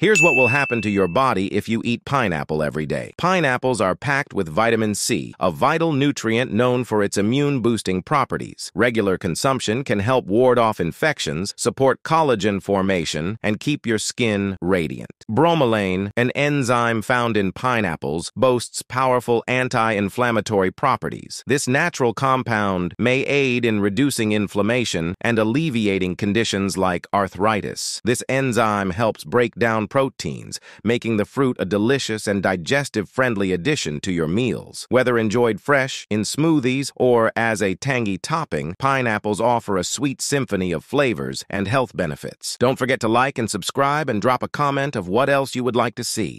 Here's what will happen to your body if you eat pineapple every day. Pineapples are packed with vitamin C, a vital nutrient known for its immune-boosting properties. Regular consumption can help ward off infections, support collagen formation, and keep your skin radiant. Bromelain, an enzyme found in pineapples, boasts powerful anti-inflammatory properties. This natural compound may aid in reducing inflammation and alleviating conditions like arthritis. This enzyme helps break down proteins, making the fruit a delicious and digestive-friendly addition to your meals. Whether enjoyed fresh, in smoothies, or as a tangy topping, pineapples offer a sweet symphony of flavors and health benefits. Don't forget to like and subscribe and drop a comment of what else you would like to see.